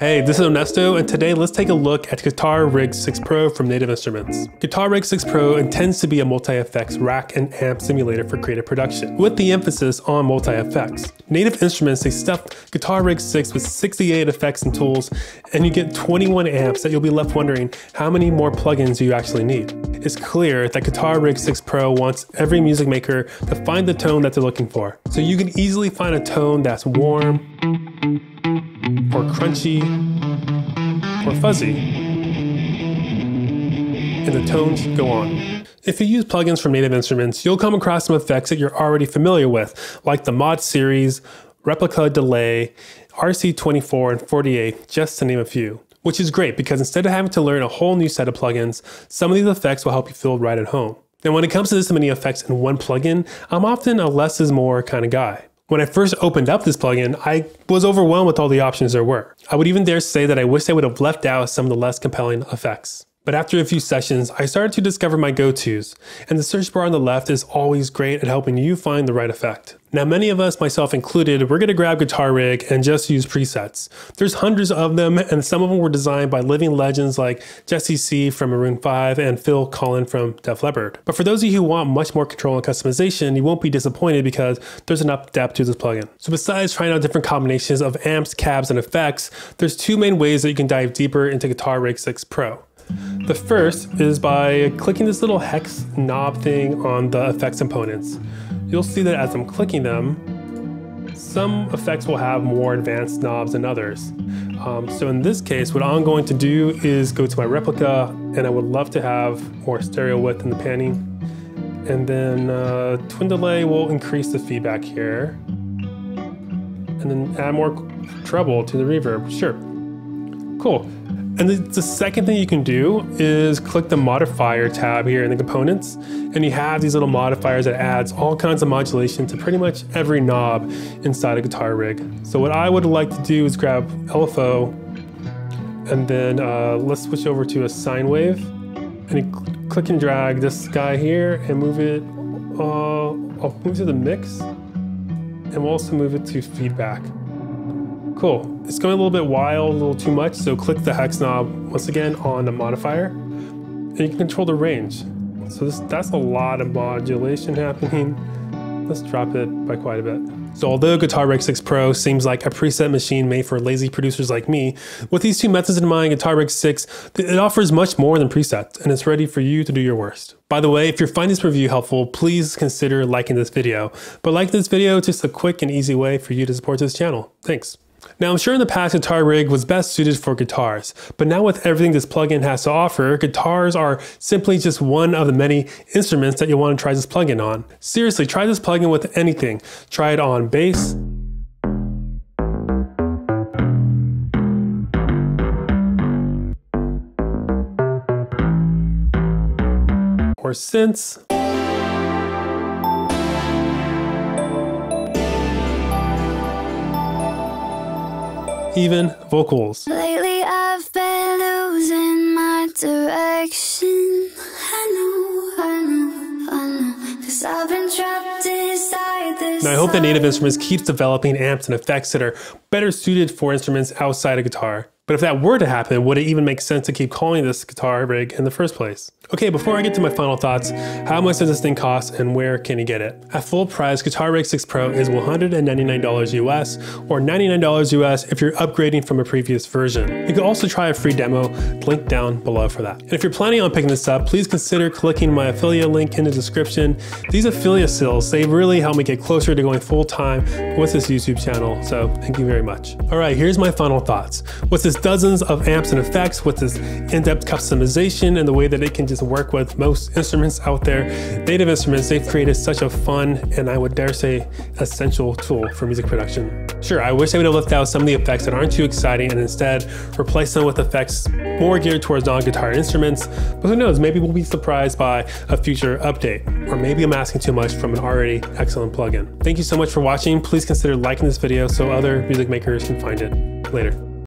Hey, this is Onesto, and today let's take a look at Guitar Rig 6 Pro from Native Instruments. Guitar Rig 6 Pro intends to be a multi-effects rack and amp simulator for creative production, with the emphasis on multi-effects. Native Instruments, they stuffed Guitar Rig 6 with 68 effects and tools, and you get 21 amps that you'll be left wondering how many more plugins you actually need. It's clear that Guitar Rig 6 Pro wants every music maker to find the tone that they're looking for. So you can easily find a tone that's warm, or crunchy, or fuzzy. And the tones go on. If you use plugins from Native Instruments, you'll come across some effects that you're already familiar with, like the Mod Series, Replica Delay, RC24, and 48, just to name a few. Which is great because instead of having to learn a whole new set of plugins, some of these effects will help you feel right at home. And when it comes to this many effects in one plugin, I'm often a less is more kind of guy. When I first opened up this plugin, I was overwhelmed with all the options there were. I would even dare say that I wish I would have left out some of the less compelling effects. But after a few sessions, I started to discover my go-tos, and the search bar on the left is always great at helping you find the right effect. Now, many of us, myself included, we're gonna grab Guitar Rig and just use presets. There's hundreds of them, and some of them were designed by living legends like Jesse C from Maroon 5 and Phil Collen from Def Leppard. But for those of you who want much more control and customization, you won't be disappointed because there's enough depth to this plugin. So besides trying out different combinations of amps, cabs, and effects, there's two main ways that you can dive deeper into Guitar Rig 6 Pro. The first is by clicking this little hex knob thing on the effects components you'll see that as I'm clicking them, some effects will have more advanced knobs than others. Um, so in this case, what I'm going to do is go to my replica and I would love to have more stereo width in the panning. And then uh, twin delay will increase the feedback here. And then add more treble to the reverb, sure. Cool. And the, the, second thing you can do is click the modifier tab here in the components, and you have these little modifiers that adds all kinds of modulation to pretty much every knob inside a guitar rig. So what I would like to do is grab LFO, and then uh, let's switch over to a sine wave, and you click and drag this guy here and move it, uh, I'll move to the mix, and we'll also move it to feedback. Cool. It's going a little bit wild, a little too much, so click the hex knob once again on the modifier, and you can control the range. So this, that's a lot of modulation happening. Let's drop it by quite a bit. So although Guitar Rig 6 Pro seems like a preset machine made for lazy producers like me, with these two methods in mind, Guitar Rig 6, it offers much more than presets, and it's ready for you to do your worst. By the way, if you're finding this review helpful, please consider liking this video. But like this video, just a quick and easy way for you to support this channel. Thanks. Now I'm sure in the past Guitar Rig was best suited for guitars, but now with everything this plugin has to offer, guitars are simply just one of the many instruments that you'll want to try this plugin on. Seriously, try this plugin with anything. Try it on bass, or synths, even vocals. Lately I've been losing my direction. I know, I know, I know. Cause I've been trapped inside this. Now I hope that Native Instruments keeps developing amps and effects that are better suited for instruments outside of guitar. But if that were to happen, would it even make sense to keep calling this guitar rig in the first place? Okay, before I get to my final thoughts, how much does this thing cost and where can you get it? At full price, Guitar Rig 6 Pro is $199 US or $99 US if you're upgrading from a previous version. You can also try a free demo, link down below for that. And if you're planning on picking this up, please consider clicking my affiliate link in the description. These affiliate sales, they really help me get closer to going full time with this YouTube channel, so thank you very much. All right, here's my final thoughts. With this dozens of amps and effects, with this in-depth customization and the way that it can just work with most instruments out there. Native Instruments, they've created such a fun and I would dare say essential tool for music production. Sure, I wish I would have left out some of the effects that aren't too exciting and instead replaced them with effects more geared towards non-guitar instruments, but who knows, maybe we'll be surprised by a future update, or maybe I'm asking too much from an already excellent plugin. Thank you so much for watching. Please consider liking this video so other music makers can find it. Later.